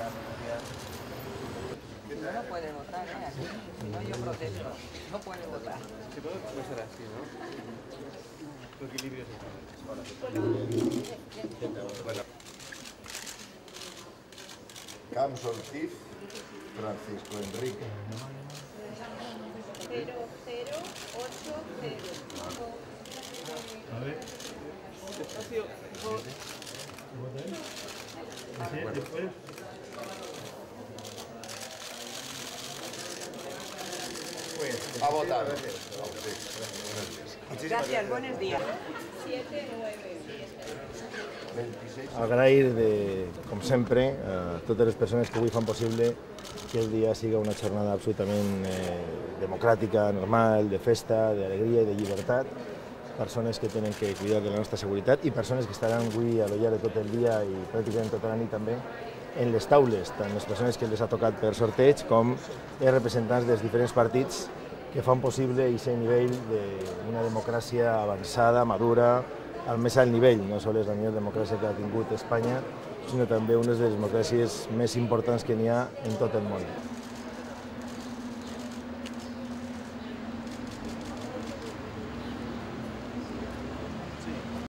No, no puede votar, ¿eh? Aquí. Si no, yo protesto. No puede votar. Puede puede ser así, ¿no? Tu equilibrio es Camps Ortiz, Francisco Enrique. 0080. Despacio, por favor. A votar. Gracias, buenos días. 26. Agrair, de, com sempre, a totes les persones que avui fan possible que el dia siga una jornada absolutament eh, democràtica, normal, de festa, d'alegria i de llibertat, persones que tenen que cuidar de la nostra seguretat i persones que estaran avui a de tot el dia i pràcticament tota la nit també en les taules, tant les persones que les ha tocat per sorteig com els representants dels diferents partits que fan possible aquest nivell d'una democràcia avançada, madura, al més alt nivell. No sols és la millor democràcia que ha tingut Espanya, sinó també una de les democràcies més importants que n'hi ha en tot el món.